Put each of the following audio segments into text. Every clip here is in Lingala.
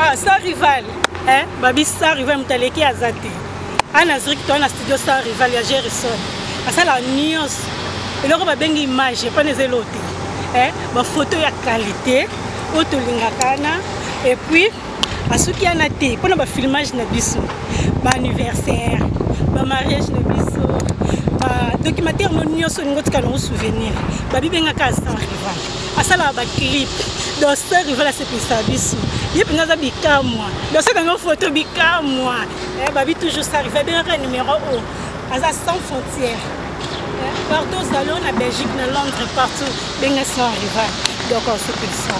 ah, sans rival eh, babi sans rival moto aleki aza te ana azriki to ana studio sans rival ya gerison asalaka nyonso eloko babengi image mpona eza elo te eh, bafoto ya qualité oyo tolingaka na epuis basuki yana te mpona bafilmage na biso baanniversaire bamariage na biso badocumentaire no nyonso olingi otika nango souvenir babibengaka asan rival asalaka baclip donc star rival asepelisa biso ye mpenza aza bikamwa donc soki yango foto bikamwa eh, babi toujours star rival bengaka numero o aza sans frontière eh, partout ozali na belgique na londres partout benga sans rival donc osepelisa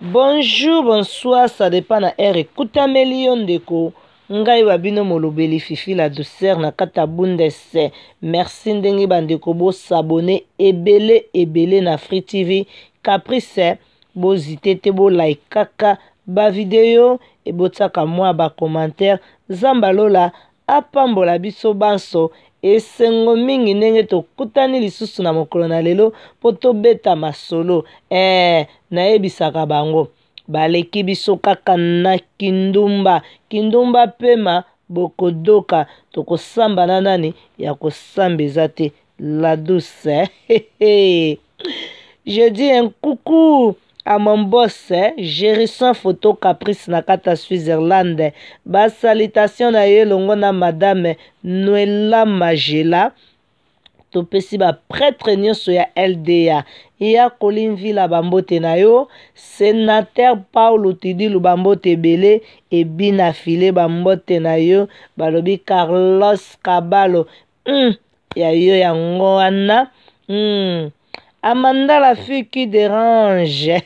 Bonjour, bonsoir, ça dépend na heure ekutameli yo ndeko. Ngai wa bino molobeli Fifi la douceur na kata Bundes. Merci ndenge bandeko bo s'abonner ebele ebele na Free TV. Caprice bozite te bo like kaka ba video ebotsaka mwa ba commentaire. Zamba lola apambola biso banso esengo mingi ndenge tokutani lisusu na mokolo na lelo mpo tobeta masolo ee eh, nayebisaka bango baleki biso kaka na kindumba kindumba pema bokodoka tokosamba na nani ya kosamba eza te La douce. Je dis un coucou à mon boss, Gerison Photo Caprice Nakata Switzerland. Ba salutation na ye longo na madame Noella Magela. topesi bapretre nyonso ya lda ya kolinvila bambote na yo senateur paulo tidilu bambote ebele ebina file bambote na yo balobi carlos kabalo mm, ya yo yango wana mm. amanda la fille qui dérange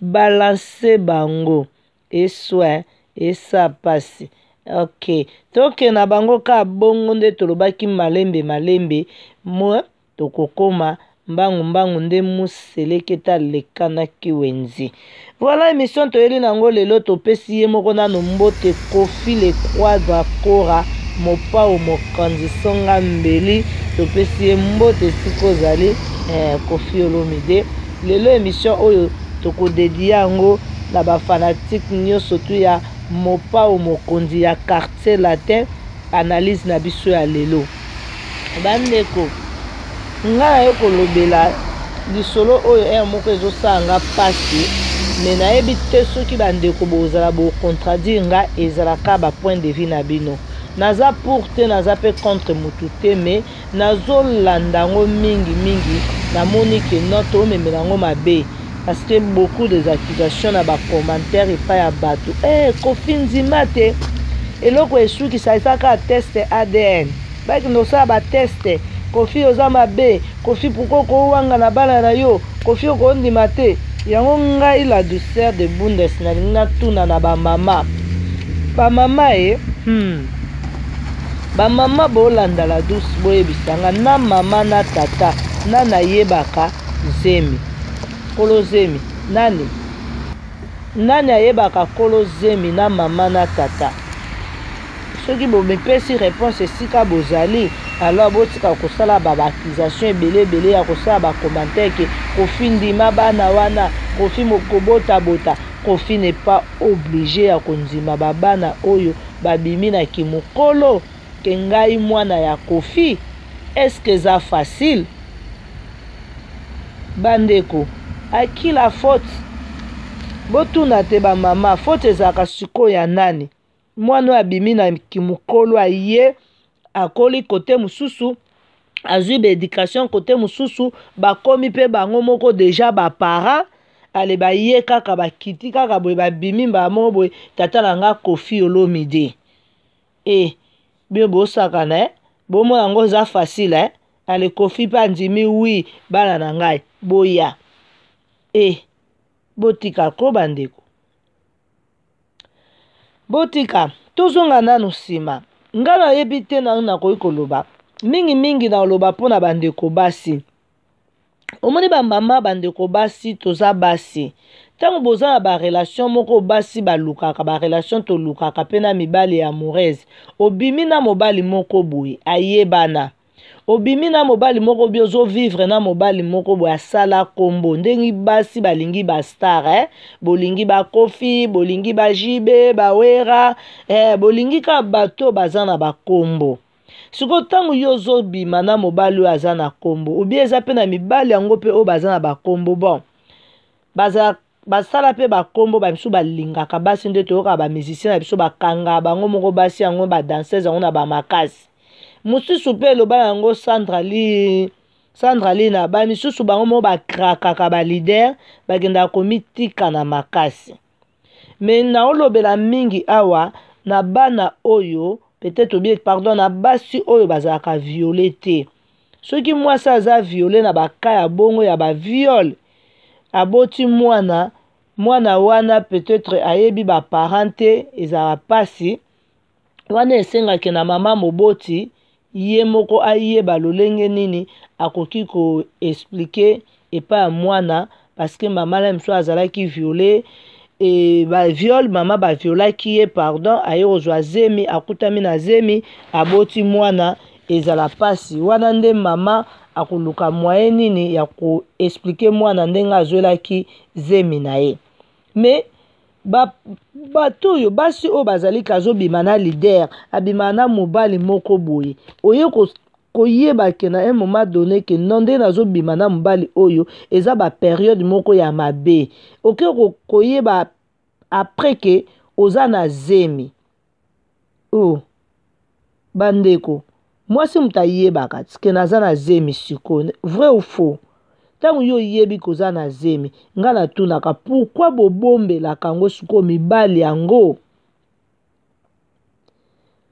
balance bango eswa esa pasi ok tokenda bango ka bongo nde tolobaki malembe malembe mwa tokokoma mbangu mbangu nde muselekete aleka na kiwenzi voilà émission toyeli na yango lelo topesi ye moko nano mbote kofi le croix dracora mopao mokanzi songa mbeli topesi ye mbote esika ozali eh, kofi olomide lelo émission oyo tokodedie yango na bafanatike nyonso tu ya mopao mokonzi ya quartier latin analyse na biso ya lelo bandeko ngai naye kolobela lisolo oyo ere moko ezosala nga mpasi me nayebi te soki bandeko bozala bocontradire nga ezalaka bapoint de vie na bino naza pour te naza mpe contre motu te me nazolanda yango mingi mingi namoni ke no toomemela yango mabe Parce que beaucoup des accusations na ba commentaires epai ya bato eh, kofi nzima te eloko esukisa eza kaka test adn bakende kosala bateste kofi oza mabe kofi pourkoi okowanga na bana na yo kofi okondima te yango ngai la douceur de bundes nalingi natuna na bamama bamama e eh? hmm. bamama bolanda la douce boyebisanga na mama na tata na nayebaka zemi Kolo zemi nani? Nani ayebaka kolo zemi na mama na tata? Soki bo mipesi reponse esika bozali alors botika kosala ba accusation ebele ebele ya kosala ba commentaire ke kofi ndima bana wana kofi mokobota bota kofi ne pas oblige ya kondima ba bana oyo babimi na kimokolo que ngai mwana ya koffi est ce que eza facile ba ndeko a qui la faute botuna te ba mama faute ezalaka sikoyo ya nani mwana oyo abimi na kimokolo aye akoli kote mosusu azwi baeducation kote mosusu bakomi mpe bango moko deja baparent ale baye kaka bakiti kaka boye babimi mbala moko boye tata na nga kofi olomide e eh, bino bosakana eh? bomona yango eza facile eh? ale kofi mpe andimi wi bana na ngai boya e eh, botika ko bandeko botika tozonga nanu nsima ngai nayebi te nanu nakoki koloba mingimingi nakoloba mpo na bandeko basi omoni bamama bandeko basi toza basi ntango boza na barelation moko basi balukaka barelation tolukaka mpe na mibali ya amoureuse obimi na mobali moko boye ayebana obimi na mobali moko bi ozovivre na mobali moko boye asala nkombo ndenge basi balingi bastar eh? bolingi bakofi bolingi bajibe bawera eh, bolingi kaka bato baza na bakombo sikoyo ntango yo ozobima na mobali oyo aza na nkombo ubie eza mpe na mibali yango mpe oyo baza na bankombo bon baza basala mpe bankombo bamisusu balingaka basi nde toyokaka bamusicien na biso bakanga bango moko basi yango badanseuse yango na bamakasi mosusu mpe eloba yango sandra li sandra lina bamisusu bango moko bakrakaka balider bakendaka komitika na makasi mais naolobela mingi awa na bana oyo peut-être obie pardon na basi oyo bazalaka viole te soki mwasi aza viole na baka ya bongo ya baviole aboti mwana mwana wana peut-être ayebi baparent te ezala mpasi wana esengaki na mama moboti ye moko ayeba lolenge nini akoki koexplike epai ya mwana parceke mama na ye mosusu azalaki viole e baviole mama baviolaki ye pardon aye kozwa zemi akutami na zemi aboti mwana ezala mpasi wana nde mama akoluka mwaye nini ya koexplike mwana ndenge azwelaki zemi na ye mais bato oyo basi oyo bazali kazobima na lider abima na mobali moko boye oye koyeba ke na un moment donné ke no nde nazobima na mobali oyo eza baperiode moko ya mabe oke koyeba après ke oza na zemi oh bandeko mwasi moto ayebaka ke naza na zemi sikoyo vrai ou faux ntango yo oyebi koza na zemi nga natunaka pourkui bobombelaka yango sikoyo mibali yango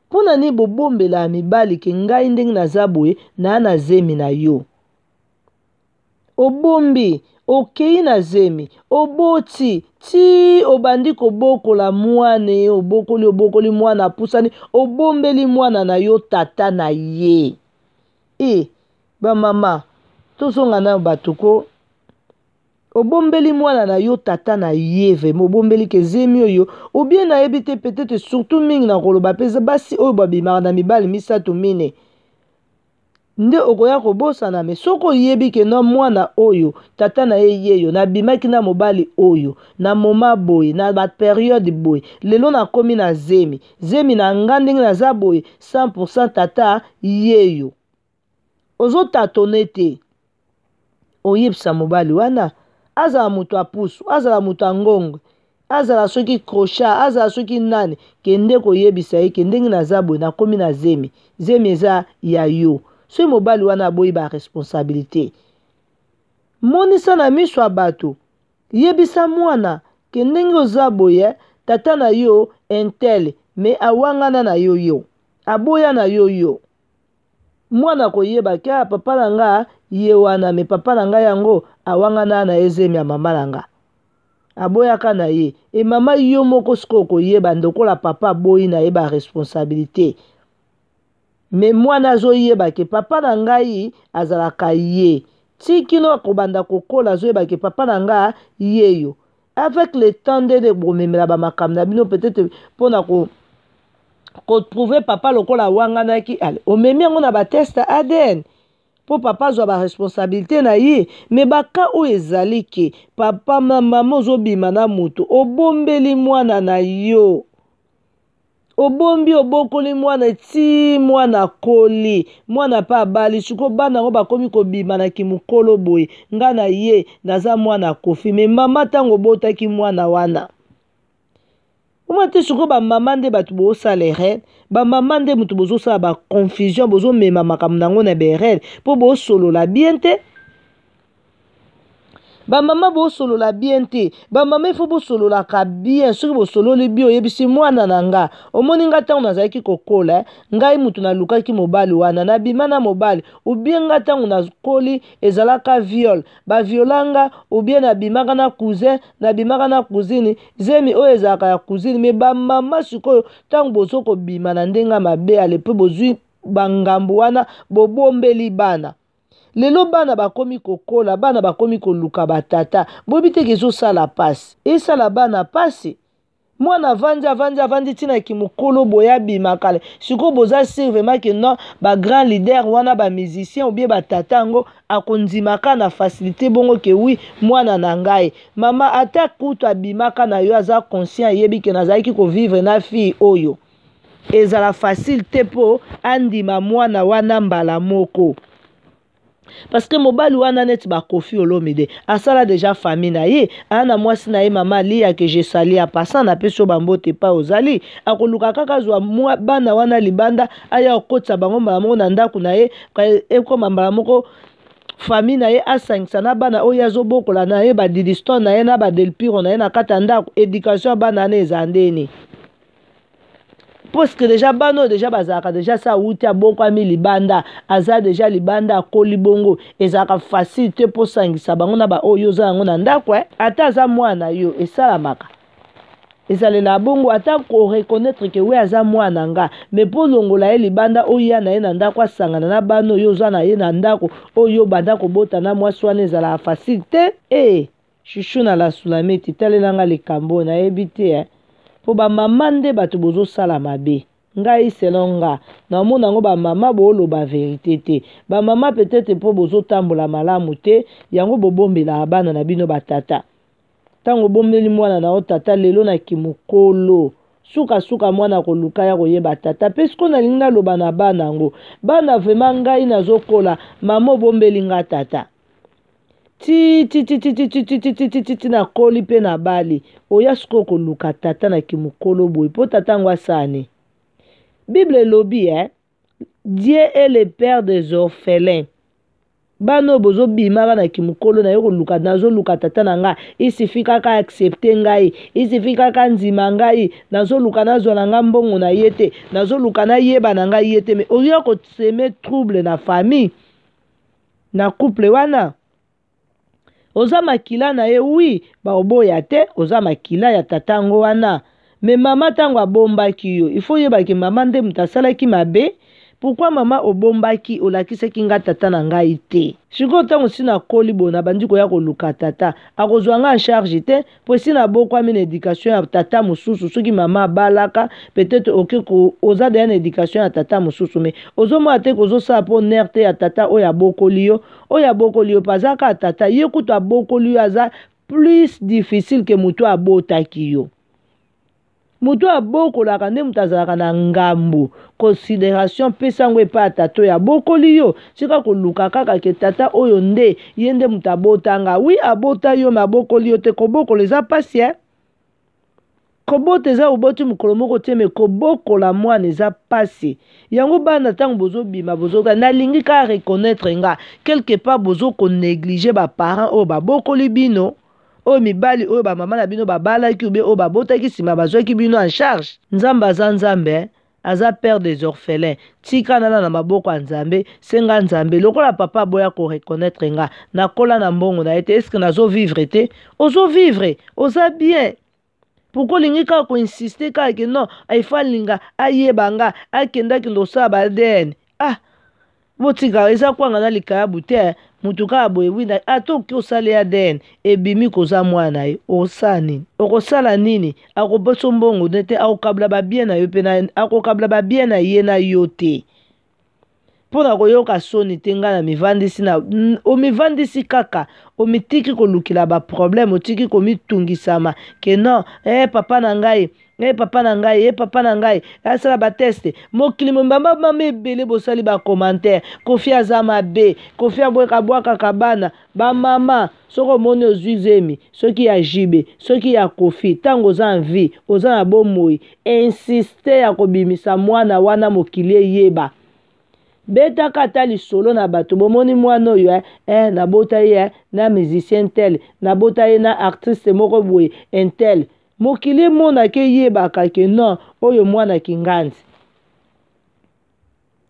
mpo na nini bobombela ya mibali ke ngai ndenge naza boye naa na zemi na yo obombi okei na zemi oboti ti obandi kobokola mwana ye obokoli obokoli mwana apusani obombeli mwana na yo tata na ye e bamama tozonga nayo bato ko obombeli mwana na yo tata na ye vraimen obombeli ke zemi oyo obie nayebi te peut-être surtout mingi na koloba mpe basi oyo babimaka na mibali misato mine nde okoya kobosana me soki oyebi ke na mwana oyo tata na ye yeyo nabimaki na mobali oyo na moma boye na baperiode boye lelo nakomi na zemi zemi na nga ndenge naza boye 100 tata yeyo ozotatone te oyebisa mobali wana azala moto ya pusu azala moto ya ngongo azala soki crochard azala soki nani kende koyebisa ye ke ndenge naza boye nakomi na zemi zemi eza ya yo soki mobali wana aboyi ba responsabilité monisa na miso ya bato yebisa mwana ke ndenge oza boye tata na yo intel me awangana na yo yo aboya na yo yo mwana akoyeba ke ah, papa na nga ye wana me papa na nga yango awangana na ezemi ya mama na nga aboyaka na ye e mama yo moko sikoyo okoyeba ndokola papa aboyi na ye ba responsabilite me mwana azoyeba ke papa na ngai azalaka ye ti kino akobanda kokola azoyeba ke papa na nga yeyo avec le temps nde nde bomemela bamakambo na bino peut-être mpo na ko kotrouve papa lokola awanganaki ale omemi yango na bateste adn mpo papa azwa baresponsabilité na ye me baka oyo ezali ke papa na mama ozobima na moto obombeli mwana na yo obombi obokoli mwana ti mwana akoli mwana mpe abali siko bana yango bakomi kobima na kimokolo boye nga na ye naza mwana akofi me mama ntango obotaki mwana wana omona te siko bamama nde bato bosala erreur bamama nde moto bozosala baconfusion bozomema makambo na yango na baerreur mpo bosolola bien te bamama bosolola bien te bamama ifo bosololaka bien soki bosololi bien oyebisi mwana na nga omoni nga ntango nazalaki kokola eh, ngai motu nalukaki mobali wana nabima na mobali ubie nga ntango nakoli ezalaka viol baviola nga ubie nabimaka na cousin nabimaka na cousine zemi oyo ezalaka ya cousine me bamama sikoyo ntango bozo kobima na ndenge mabe ale mpe bozwi bangambo wana bobombeli bana lelo bana bakomi kokola bana bakomi koluka batata boyebi teke ezosala mpasi esala bana mpasi mwana avandi avandi avandi ntina kimokolo boye abima kala sikoyo boza sire vraimen ke non bagrand leader wana bamusicien obie batata yango akondimaka na facilité bongo ke wi mwana na ngai mama ata kutu abimaka na yo aza conscient ayebi ke nazalaki kovivre na fille oyo ezala facile te mpo andima mwana wana mbala moko parce que mobali wana neti bakofi olomide asala deja famille na ye aa na mwasi na ye mama aliya ke je sali a passant napesi yo bambote epai ozali akoluka kaka azwa bana wana libanda aya kokotisa bango mbala moko na ndako na ye ekoma mbala moko famille na ye asangisa na bana oyo azobokola na ye badidistone na ye na badelpiro na ye na kati ya ndako education ya bana wana eza ndeni puisque deja bana oyo deja bazalaka deja sa awuti abokwami libanda aza deja libanda akoli bongo ezalaka facile te mpo osangisa bango na baoyo oza yango na ndako eh? ata aza mwana yo esalamaka ezalela bongo ata koreconnaitre ke we aza mwana nga me mpo olongola ye libanda oya na ye na ndako asangana na bana oyo oza na ye na ndako oyo obanda kobota na mwasi wana ezalaka facile te ee eh. Chouchou na la sulamete talela nga likambo na yebi te eh. Po ba mama nde bato bozo sala mabe. Ngai selon nga na mona ngo ba mama bo loba verite te. Ba mama peut-etre po bozo tambola malamu te yango bo bombela bana na bino ba tata. Tango bombeli mwana na yo tata lelo na kimukolo suka suka mwana koluka ya koyeba tata pe siko nalingi naloba na bana yango bana vraiment ngai nazokola mama obombeli nga tata titititititititititi nakoli mpe nabali oya sikoyo koluka tata na kimokolo boye mpo tata yango asani bible elobi eh? dieu est le père des orphelins bana oyo bozobimaka na kimokolo na yo koluka nazoluka tata na ngai isifi kaka accepte ngai isifi kaka ndima ngai nazoluka nazwa na ngai mbongo na ye te nazoluka nayeba na ngai ye te me oyo koseme trouble na famille na couple wana oza makila na ye wi baoboya te oza makila ya tata yango wana me mama ntango abombaki yo ifo oyebaki mama nde moto asalaki mabe pourkui mama obombaki olakisaki ngai tata na ngai te sikoyo ntango si nakoli boye nabandi koya koluka tata akozwa ngai en charge te mpo esi nabokwami na education ya tata mosusu soki mama abalaka peut-être oke ko oza deya na education ya tata mosusu me ozomona te kozosala mpo ner te ya tata oyo abokoli yo oyo abokoli yo mpe aza kaka tata ye kutu abokoli yo aza plus difficile ke motu abotaki yo moto oyo abokolaka nde moto azalaka na ngambo consideration pesa yango epai ya tata oyo abokoli yo tika koluka kaka ke tata oyo nde ye nde moto abotanga wi abota yo me abokoli yo te kobokola eza mpasi e kobota eza oboti mokolo moko te me kobokola mwana eza mpasi yango bana ntango bozobima bozoka nalingi kaka reconnaitre nga quelque part bozokoneglige baparent oyo babokoli bino oyo mibali oyo bamama na bino babalaki obe oyo babotaki nsima bazwaki bino en charge nzambe aza nzambe eh? aza père des orphelins tika nana na maboko ya nzambe senga nzambe lokola papa aboya koreconnaitre nga nakola na mbongo na ye te eske nazovivre te ozovivre oza bien pourkoi olingi kaka koinsiste kaka ke non aifo alinga ayeba nga akenda kende kosala ba adn ah botika eza kwanga na likayabu te eh. moto kaka boye wina ata ah, oki osala ye adn ebimi koza mwana na ye okosala nini okosala nini akoposo mbongo ne te akokabla babie na yo mpe akokabla babie na ye na yo te mpo na koyoka soni te ngai namivandisi na omivandisi kaka omitiki kolukela baproblème otiki komitungisama ke non e papa na ngai e papa na ngai e papa na ngai asala bateste mokili mombamba mama ebele bosali bacommentaire kofi aza mabe kofi abwaka bwakaka bana Ba mama soki omoni ozui zemi soki ya JB soki ya Koffi tango oza en vie oza na bo moyi insiste ya ko bimisa mwana wana mokili eyeba betaka ata lisolo na bato bomoni mwana oyo eh, eh na bota ye eh, na musicien tel na bota ye na artiste moko boye entel mokili emonaka eyebaka ke non oyo mwana kinganzi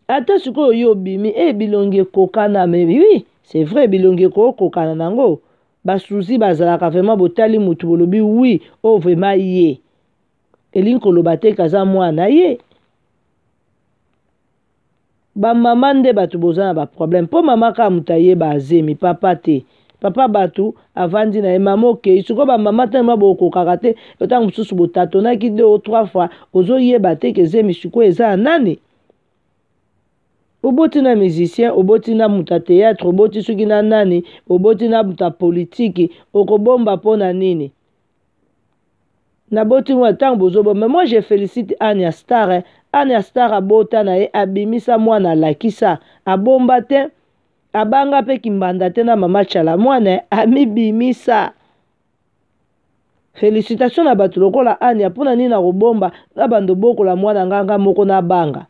ata sikoyo yo obimi e eh, bilongi ekokana me oui c'est vrai bilongi ekokokana nango basuzi bazalaka vraiment botali motu bolobi oui o oh, vraiment ye elingi koloba te kaza mwana ye bamama nde bato boza na baproblème mpo mama kaka moto ayeba azemi papa te papa bato avandi na ye mama okei sikoyo bamama ntango ma bokokaka te ntango mosusu botatonaki deux o trois fois ozoyeba te ke zemi sikoyo eza ya nani oboti na musicien oboti na moto ya théâtre oboti soki na nani oboti na moto ya politiki okobomba mpo na nini naboti ngo ntango bozobomba moi je félicite ania star ania star abota na ye abimisa mwana alakisa abomba te abanga mpe kimbanda te na mama chala mwana amibimisa felicitation na bato lokola ania mpo na nini nakobomba na bando bokola mwana nganga moko na banga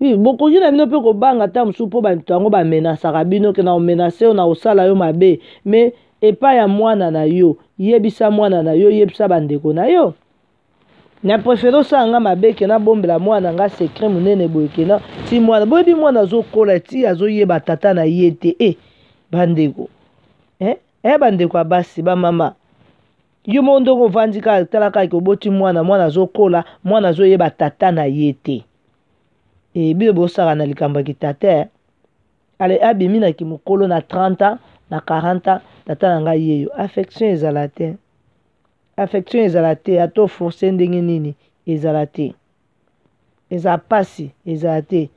oui bokoki na bino mpe kobanga ntango mosusu mpo bato yango bamenasaka bino ke na omenase yo na kosala yo mabe me epai ya mwana na yo yebisa mwana na yo yebisa bandeko na yo na préféré osala nga mabe ke nabombela mwana nga secret monene boye ke na ti mwana boyebi mwana azokola ti azoyeba tata na ye te e eh, bandeko e eh, eh, bandeko ya basi bamama yo moko ndoko ovandi kaka tala kaka ke oboti mwana mwana azokola mwana azoyeba tata na ye te e bino bosaka na likambo ya kitata ale abimi na kimokolo na 30 ans na 40 ans tata na ngai yeyo affection ezala te affection ezala te ata oforce ndenge nini ezala te eza mpasi ezala te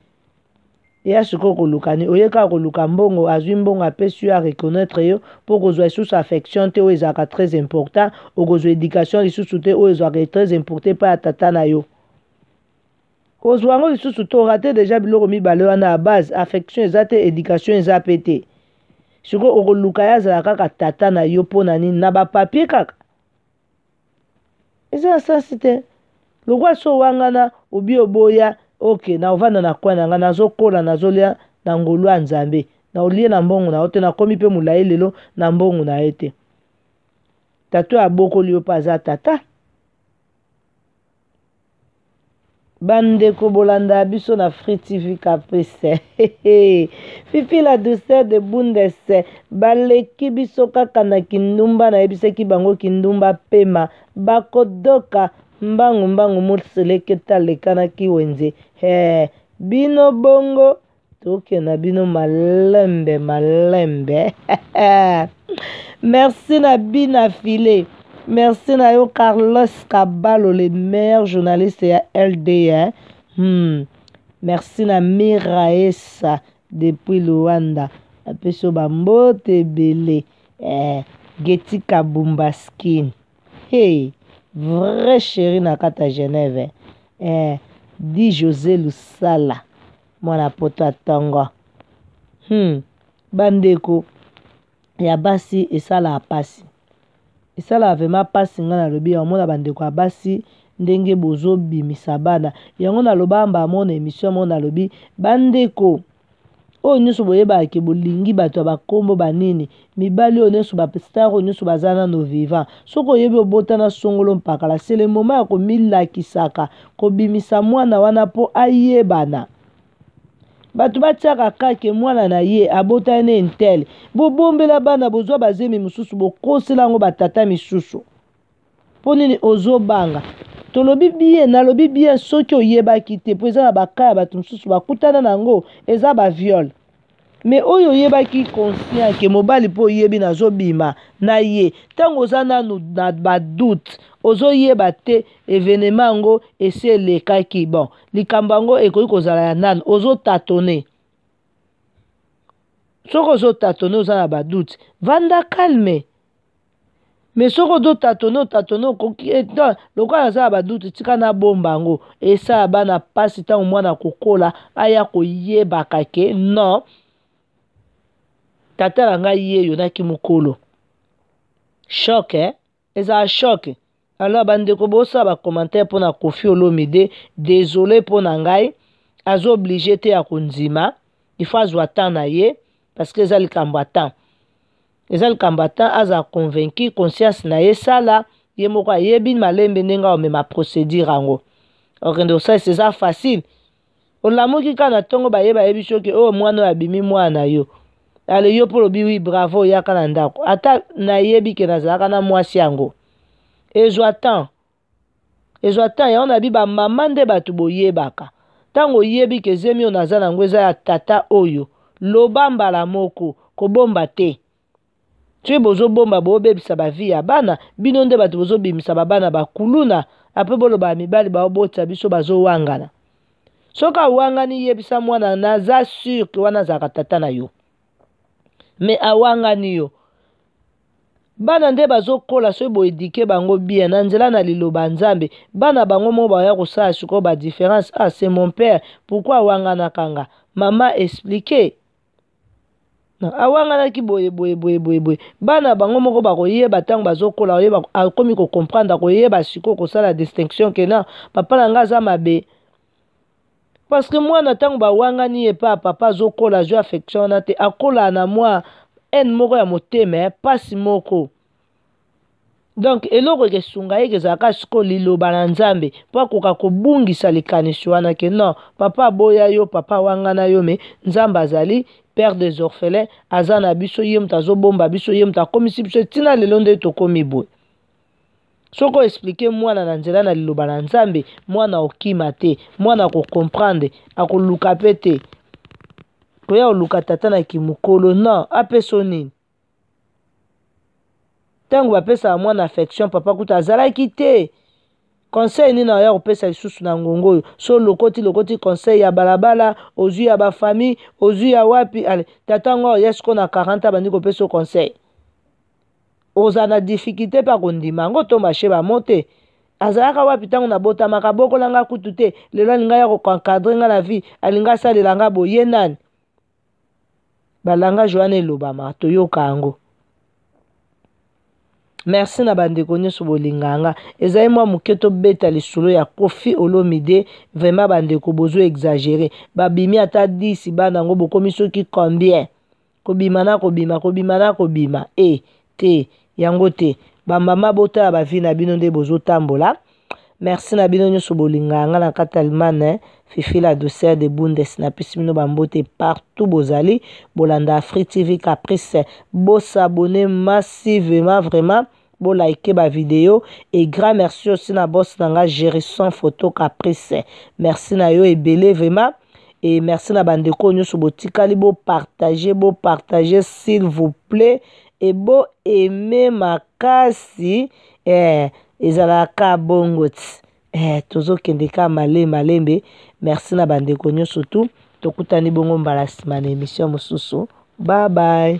eya sikoyo koluka ni oye kaka koluka mbongo azwi mbongo apesi yo areconnaitre yo mpo kozwa lisusu affection te oyo ezalaka très important okozwa éducation lisusu te oyo ezwaka très important epai ya tata na yo kozwa yango lisusu to rate deja biloko mibale wana ya base affection eza te education eza mpe te sikoyo okoluka ye azala kaka tata na yo mpo na nini na bapapie kaka eza na sansi te lokola so owangana obi oboya oke na ovanda na kwana ngai nazokola nazolya na ngolu ya nzambe na olie na mbongo na yo te nakomi mpe molai lelo na mbongo na ye te tata oyo abokoli yo mpe aza tata bandeko bolanda biso na free tv capris fifi la douceur de bundes baleki biso kaka na kindumba nayebisaki bango kindumba pema bakodoka mbangu mbangu moseleketa lekanaki wenze he bino bongo toke na bino malembe malembe merci na bina file merci na yo carlos kabalo le meilleur journaliste ya ld hein? hmm. merci na miraesa depuis luanda apesi yo bambote ebele eh, geti kabumba skin hey vrai chéri na kata genève eh, di josé lusala mwana poto ya tongo hmm. bandeko ya basi esalaka mpasi esalaka vraimen mpasi ngai nalobi ya omona bandeko ya basi ndenge bozobimisa bana yango nalobaka mbala moko na emission moko nalobi bandeko oyo nyonso boyebaka ke bolingi bato ya bakombo banini mibali oyo nyonso bastar oyo nyonso baza nano vivant soki oyebi obotana songolo mpakala sele moma ya komilakisaka kobimisa mwana wana mpo ayebana bato batiaka kake mwana na ye abotani na intel bobombela bana bozwa bazemi mosusu bokosela yango batata misusu mpo nini ozobanga tolobi bien nalobi bien soki oyebaki te mpo eza na baka ya bato mosusu bakutana na yango eza baviole me oyo oyebaki conscient ke mobali mpo oyebi nazobima na ye ntango oza nanu na badoute ozoyeba te evenema yango esi elekaki bon likambo yango ekoki kozala ya nanu ozotatone soki ozotatone oza na badoute vanda calme mais soki ozotatone otatone okoki eh, lokola aza ya badutu tika nabomba yango esala bana mpasi ntango mwana kokola aya koyebaka ke non tata na ngai yeyo naki mokolo shoke eh? ezala shoke Alors bandeko bosala ba commentaire mpo na Koffi Olomide, desole mpo na ngai, aza oblige te ya kondima, il faut azwa temps na ye parce que eza likambo ya temps. Eza likambo ya temps azala convaincu, conscience na ye esala, ye moko ayebi malembe ndenge aomema procédure yango. Okende kosalisa eza facile. Olamuki kaka na tongo baye bayebisi yo ke oyo mwana oyo abimi mwana na yo. Ale yo mpe olobi oui bravo oyaka na ndako. Ata nayebi ke nazalaka na mwasi yango. Ezwa temps. Ezwa temps yango nabi ba mama nde bato boyebaka. Tango oyebi ke zemi oyo naza na yango eza ya tata oyo loba mbala moko. Kobomba te. Ceux bozo bomba bo bebisa ba vie ya bana bino nde bato bozo bimisa ba bana ba kuluna après boloba ya mibali ba obotisa biso bazo wangana soki awangani yebisa mwana naza sur ke wana azalaka tata na yo me awangani yo bana nde bazokola soki boedike bango bien na nzela na liloba ya nzambe bana bango moko bakoya kosala sikoyo badifference ah c'est mon père pourkui awanganaka nga mama explike awanganaki boye boye boye boye boye bana bango moko bakoyeba ntango bazokola koyeba akomi kocomprendre akoyeba sikoyo kosala distinction ke na papa na ngai aza mabe parce que mwana ntango bawangani ye pa papa azokola azwi affection wana te akola na mwa haine moko ya motema mpasi moko donk eloko ekesunga ye ekezalaka siko liloba na nzambe mpo akoka kobungisa likanisi wana ke non papa aboya yo papa awangana yo me nzambe azali père des orphelins aza na biso ye moto azobomba biso ye moto akomisi biso ntina lelo nde tokomi boye soki oexplike mwana na nzela na liloba na nzambe mwana okima te mwana akokomprendre akoluka mpe te koya oluka tata na kimokolo non apeso nini ntango bapesaka mwana affection papa kuta azalaki te conseil nini oya kopesa lisusu na ngongo oyo so lokoti lokoti conseil ya balabala ozwi ya bafamille ozwi ya wapi ale tata yango oya siko na 40 abandi kopesa yo conseil ozala na difficulté mpe akondima yango to mashe bamo te azalaka wapi ntango nabotamaka bokolanga kutu te lelo alinga ya koencadre ngai na vie alinga asalela ngai boye nani balangage wana elobama toyoka yango merci na bandeko nyonso bolinga nga ezali mwa moke tobeta lisolo ya kofi olomide vraiment bandeko bozo exagere babimi ata 10 bana yango bokomi soki combien kobima na kobima kobima na kobima e eh, te yango te bamama botala bavi na bino nde bozotambola merci na bino nyonso bolingaka ngai na kati allemagne fifi la douceur de bundes napesi bino bambote partout bozali bolanda afri tv caprice bosabone massivement vraiment bolike bavideo e grand merci aussi na bos na ngai gerison photo caprice merci na yo ebele vraiment e merci na bandeko oyo nyonso botikali bopartage bopartage s'il vous plaît Ebo eme makasi eh, ezalaka bongo ti eh, tozokende ka male malembe. Merci na bandeko nyonso tu, tokutani bongo mbala nsima na emission mosusu. Bye bye.